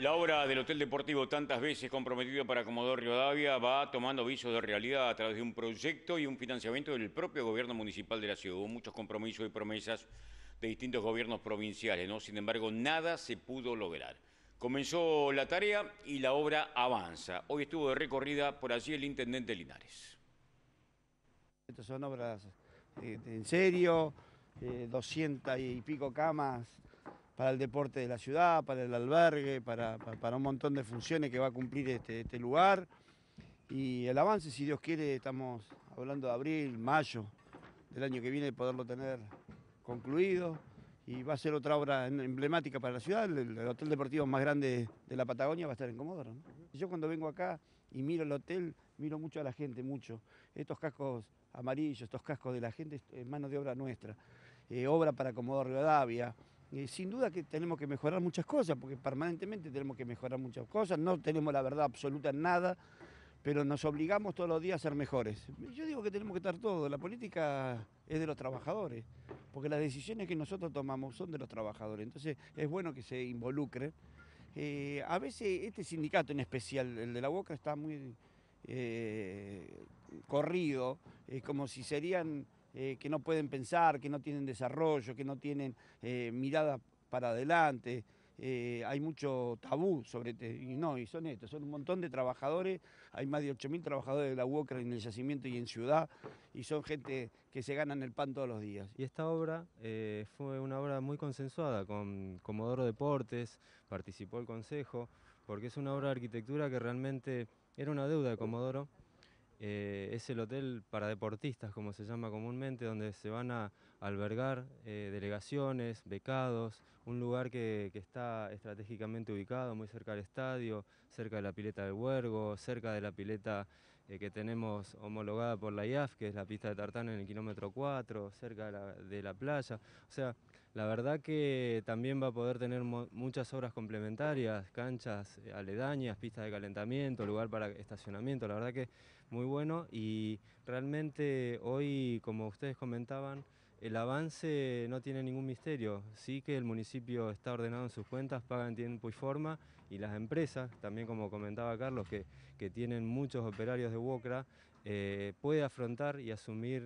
La obra del Hotel Deportivo, tantas veces comprometido para Comodoro Rivadavia, va tomando visos de realidad a través de un proyecto y un financiamiento del propio gobierno municipal de la ciudad. Hubo muchos compromisos y promesas de distintos gobiernos provinciales, ¿no? Sin embargo, nada se pudo lograr. Comenzó la tarea y la obra avanza. Hoy estuvo de recorrida por allí el intendente Linares. Estas son obras eh, en serio, 200 eh, y pico camas para el deporte de la ciudad, para el albergue, para, un montón de funciones que va a cumplir este, este, lugar. Y el avance, si Dios quiere, estamos hablando de abril, mayo del año que viene, poderlo tener concluido. Y va a ser otra obra emblemática para la ciudad, el, hotel deportivo más grande de la Patagonia va a estar en Comodoro. Yo cuando vengo acá y miro el hotel, miro mucho a la gente, mucho. Estos cascos amarillos, estos cascos de la gente, es mano de obra nuestra. Eh, obra para Comodoro Rivadavia, sin duda que tenemos que mejorar muchas cosas, porque permanentemente tenemos que mejorar muchas cosas, no tenemos la verdad absoluta en nada, pero nos obligamos todos los días a ser mejores. Yo digo que tenemos que estar todos, la política es de los trabajadores, porque las decisiones que nosotros tomamos son de los trabajadores, entonces es bueno que se involucre. Eh, a veces este sindicato en especial, el de la Boca, está muy eh, corrido, es como si serían eh, que no pueden pensar, que no tienen desarrollo, que no tienen eh, mirada para adelante. Eh, hay mucho tabú sobre este, y no, y son estos, son un montón de trabajadores, hay más de 8.000 trabajadores de la UOCRA en el yacimiento y en ciudad, y son gente que se ganan el pan todos los días. Y esta obra fue una obra muy consensuada con Comodoro Deportes, participó el Consejo, porque es una obra de arquitectura que realmente era una deuda de Comodoro, eh, es el hotel para deportistas, como se llama comúnmente, donde se van a albergar eh, delegaciones, becados, un lugar que, está estratégicamente ubicado, muy cerca del estadio, cerca de la pileta del Huergo, cerca de la pileta eh, que tenemos homologada por la IAF, que es la pista de tartán en el kilómetro 4, cerca de la, playa. O sea, la verdad que también va a poder tener muchas obras complementarias, canchas aledañas, pistas de calentamiento, lugar para estacionamiento, la verdad que muy bueno y realmente hoy, como ustedes comentaban, el avance no tiene ningún misterio, sí que el municipio está ordenado en sus cuentas, paga en tiempo y forma, y las empresas, también como comentaba Carlos, que, que tienen muchos operarios de UOCRA, eh, puede afrontar y asumir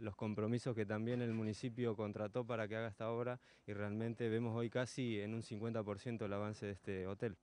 los compromisos que también el municipio contrató para que haga esta obra, y realmente vemos hoy casi en un 50% el avance de este hotel.